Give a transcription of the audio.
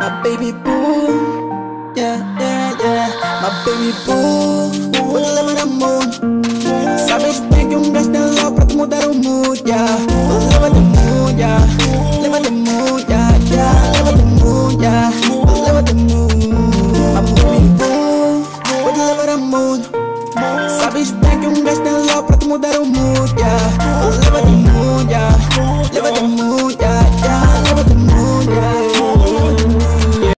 my baby boo. Yeah, yeah, yeah, my baby boo. Wala man ang mood. Sabi back yung rush love, prat mo daro mood, yeah. Wala man mood, yeah. Wala man ang mood, yeah. Mood, mood. My baby boo. Mood. Sabi love, yeah. Mood, yeah. Mood, yeah.